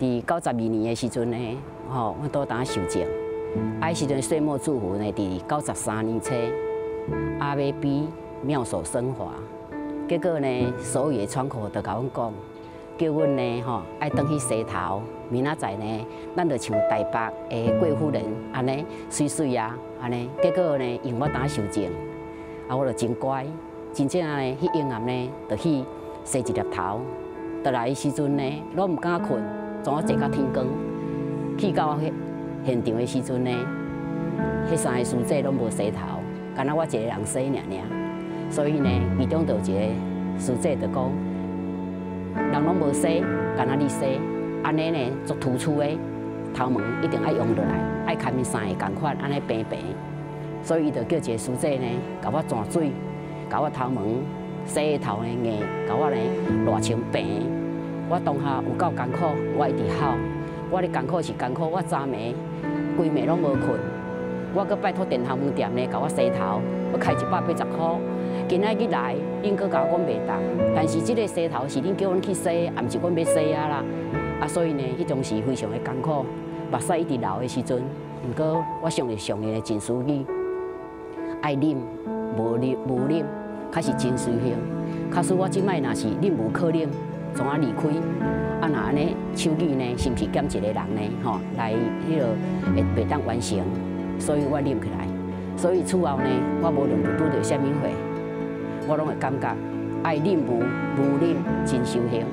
伫九十二年的时阵呢，吼，我倒当受证。啊，时阵岁末祝福呢，伫九十三年初，阿要比妙手生华。结果呢，所有的窗口都甲阮讲，叫阮呢，吼，爱登去洗头。明仔载呢，咱就像台北的贵妇人安尼水水啊，安尼。结果呢，用我当受证，啊，我就真乖，真正呢，去永暗呢，就去洗一粒头。倒来的时阵呢，我毋敢困，总我坐到天光。去到迄现场的时阵呢，迄三个师姐拢无洗头，干那我一个人洗尔尔。所以呢，其中就有一个师姐就讲，人拢无洗，干那你洗，安尼呢足突出的头毛一定爱用落来，爱看面三个共款，安尼平平。所以伊就叫一个师姐呢，甲我转水，甲我头毛。洗头的硬，甲我呢热清平。我当下有够艰苦，我一直哭。我的艰苦是艰苦，我昨暝规暝拢无困。我搁拜托电头门店呢，甲我洗头，要开一百八十箍。今仔日来，恁搁甲我讲袂当。但是这个洗头是恁叫阮去洗，也毋是阮要洗啊啦。啊，所以呢，迄种是非常的艰苦。目屎一直流的时阵，毋过我上日上日的真思语，爱啉无啉无啉。开始真水性，假使我即摆若是恁无可能怎啊离开？啊，那安尼手艺呢，是毋是兼一个人呢？吼，来迄个会袂当完成，所以我念起来。所以此后呢，我无论拄着虾米货，我拢会感觉爱念无无念真修行。